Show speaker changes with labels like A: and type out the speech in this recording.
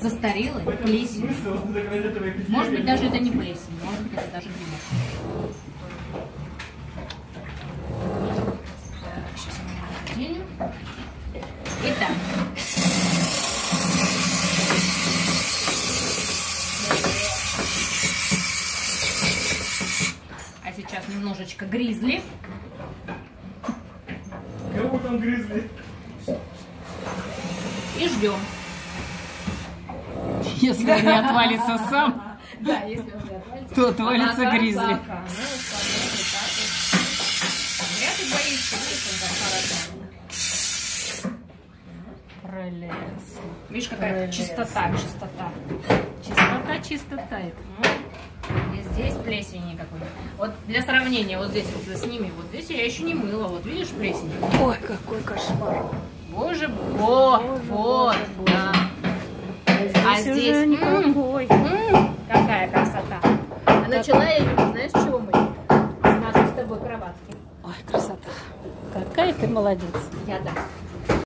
A: застарелой плесень. Может быть, даже это не плесень, может быть, это даже грибок. Так, сейчас мы его отделим. Итак. А сейчас немножечко гризли.
B: Кого там грызли?
A: И ждем.
C: Если не отвалится сам,
A: Да, если уже отвалится.
C: то отвалится гризли.
A: Ну, боишься, видишь, он хорошо.
C: Прелестно.
A: Видишь, какая
C: Прелесть.
A: чистота, чистота.
C: Чистота, чистота это.
A: Ну, И здесь плесени никакой. Вот для сравнения, вот здесь вот сними, вот здесь я еще не мыла. Вот видишь плесень?
C: Ой, какой кошмар.
A: Боже, вот, вот, да.
C: Здесь уже
A: м,
C: никакой.
A: м, какая красота. А начала я, знаешь, с чего мы? С нашей с тобой кроватки.
C: Ой, красота. Какая ты молодец.
A: Я да.